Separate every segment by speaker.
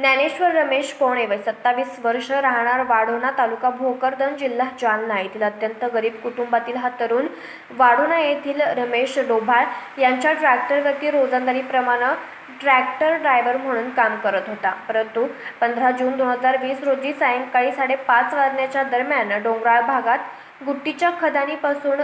Speaker 1: ज्ञानेश्वर रमेश कोणे वय सत्तावीस वर्ष राहणार वाढोणा तालुका भोकरदन जिल्हा जालना येथील अत्यंत गरीब कुटुंबातील हा तरुण वाढोणा येथील रमेश डोभाळ यांच्या ट्रॅक्टरवरती रोजंदारीप्रमाणे ट्रॅक्टर ड्रायव्हर म्हणून काम करत होता. परंतु पंधरा जून दोन हजार वीस रोजी सायंकाळी साडेपाच वाजण्याच्या दरम्यान डोंगराळ भागात गुट्टीच्या खदानीपासून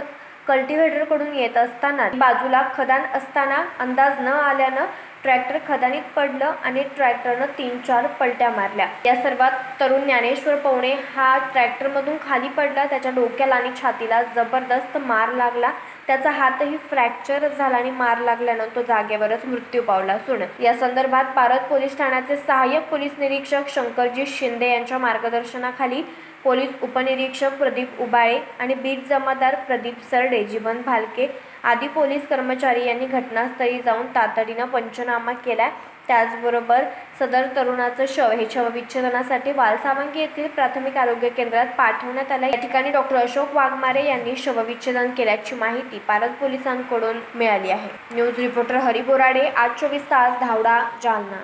Speaker 1: कल्टिव्हेटरकडून येत असताना बाजूला खदान असताना अंदाज न आल्यानं ट्रॅक्टर खदानीत पडलं आणि ट्रॅक्टरनं तीन चार पलट्या मारल्या. या सर्वात तरुण ज्ञानेश्वर पवणे हा ट्रॅक्टरमधून खाली पडला त्याच्या डोक्याला आणि छातीला जबरदस्त मार लागला. त्याचा हातही फ्रॅक्चर झाला आणि मार लागल्यानं तो जागेवरच मृत्यू पावला. असून या संदर्भात पारत पोलीस ठाण्याचे सहाय्यक पोलीस निरीक्षक शंकरजी शिंदे यांच्या मार्गदर्शनाखाली पोलीस उपनिरीक्षक प्रदीप उबाळे आणि बीट जमादार प्रदीप सरडे जीवन भालके आधी पोलीस कर्मचारी यांनी घटनास्थळी जाऊन तातडीनं पंचनामा केलाय. त्याचबरोबर सदर तरुणाचं शव हे शवविच्छेदनासाठी वालसावंगी येथील प्राथमिक आरोग्य केंद्रात पाठवण्यात आलं या ठिकाणी डॉक्टर अशोक वाघमारे यांनी शवविच्छेदन केल्याची माहिती पारद पोलिसांकडून मिळाली आहे. न्यूज रिपोर्टर हरी बोराडे आज चोवीस तास धावडा जालना.